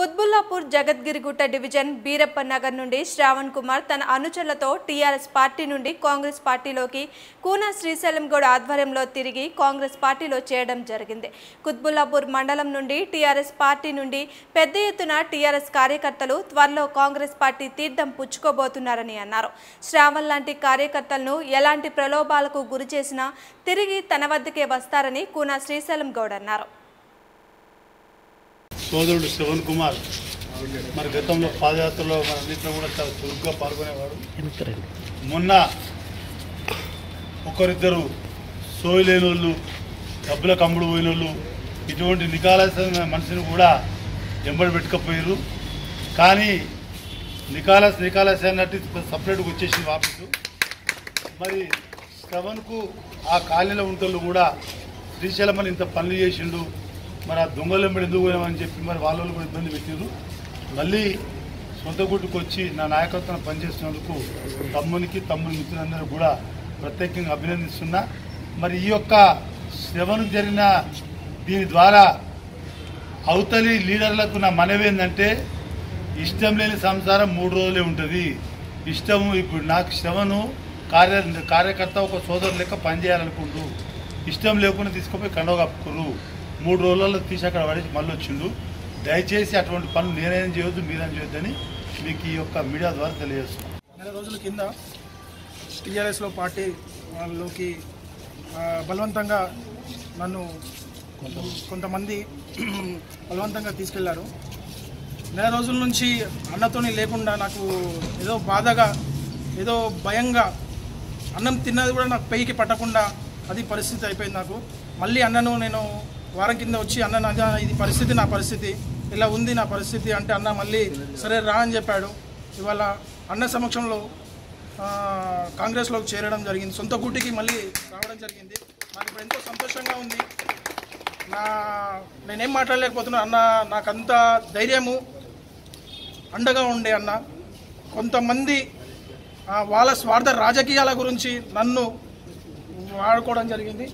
Quthbullapur Jagadgirigutta division Beerappa Nagar నుండి శ్రావణ్ కుమార్ తన అనుచరులతో టీఆర్ఎస్ పార్టీ నుండి కాంగ్రెస్ పార్టీలోకి కూనా శ్రీశైలంగౌడ్ ఆధ్వర్యంలో తిరిగి కాంగ్రెస్ పార్టీలో చేరడం జరిగింది. కుత్బుల్లాపూర్ మండలం నుండి టీఆర్ఎస్ పార్టీ నుండి పెద్ద ఎత్తున టీఆర్ఎస్ కార్యకర్తలు త్వరలో కాంగ్రెస్ పార్టీ తీర్థం పుచ్చుకోబోతున్నారని అన్నారు. శ్రావణ్ లాంటి కార్యకర్తలను ఎలాంటి ప్రలోభాలకు గురి చేసినా తిరిగి తన వద్దకే వస్తారని కూనా శ్రీశైలం గౌడ్ అన్నారు. సోదరుడు శ్రవణ్ కుమార్. మరి గతంలో పాదయాత్రలో మన అన్నింటిలో కూడా చాలా చురుగ్గా పాల్గొనేవాడు. మొన్న ఒకరిద్దరు సోయలేని వాళ్ళు డబ్బుల కమ్ముడు పోయిన వాళ్ళు ఇటువంటి నికాలసిన మనిషిని కూడా ఎంబడి పెట్టుకపోయారు కానీ నికాలస్ నికాలస్ అన్నట్టు సపరేట్గా వచ్చేసింది ఆఫీసు మరి శ్రవణ్కు ఆ కాలనీలో ఉంటూ కూడా శ్రీశైలం ఇంత పనులు చేసిండు. మరి ఆ దొంగలు ఎంబడి ఎందుకు పోయామని చెప్పి మరి వాళ్ళ వాళ్ళు కూడా ఇబ్బంది పెట్టారు మళ్ళీ సొంత గుట్టుకు వచ్చి నా నాయకత్వం పనిచేసినందుకు తమ్మునికి తమ్ముని మిత్రులందరూ కూడా ప్రత్యేకంగా అభినందిస్తున్నా. మరి ఈ యొక్క శ్రవను జరిగిన దీని ద్వారా అవతలి లీడర్లకు నా మనవి ఏంటంటే ఇష్టం లేని సంసారం మూడు రోజులే ఉంటుంది. ఇష్టము ఇప్పుడు నాకు శ్రమను కార్య కార్యకర్త ఒక సోదరు లెక్క పనిచేయాలనుకుంటూ ఇష్టం లేకుండా తీసుకుపోయి కండవ కప్పుకురు మూడు రోజులలో తీసి అక్కడ పడేసి మళ్ళీ వచ్చిండు. దయచేసి అటువంటి పనులు నేనేం చేయొద్దు మీరేం చేయొద్దని మీకు ఈ యొక్క మీడియా ద్వారా తెలియజేస్తున్నాను నెల రోజుల కింద టీఆర్ఎస్లో పార్టీ వాళ్ళలోకి బలవంతంగా నన్ను కొంతమంది బలవంతంగా తీసుకెళ్ళారు. నెల రోజుల నుంచి అన్నతోని లేకుండా నాకు ఏదో బాధగా ఏదో భయంగా అన్నం తిన్నది కూడా నాకు పెయికి పట్టకుండా అది పరిస్థితి అయిపోయింది నాకు. మళ్ళీ అన్నను నేను వారం కింద వచ్చి అన్న నా ఇది పరిస్థితి నా పరిస్థితి. ఇలా ఉంది నా పరిస్థితి అంటే అన్న మళ్ళీ సరే రా అని చెప్పాడు. ఇవాళ అన్న సమక్షంలో కాంగ్రెస్లోకి చేరడం జరిగింది. సొంత గుట్టికి మళ్ళీ రావడం జరిగింది. నాకు ఇప్పుడు ఎంతో సంతోషంగా ఉంది. నా నేనేం మాట్లాడలేకపోతున్నా. అన్న నాకంత ధైర్యము అండగా ఉండే అన్న. కొంతమంది వాళ్ళ స్వార్థ రాజకీయాల గురించి నన్ను వాడుకోవడం జరిగింది.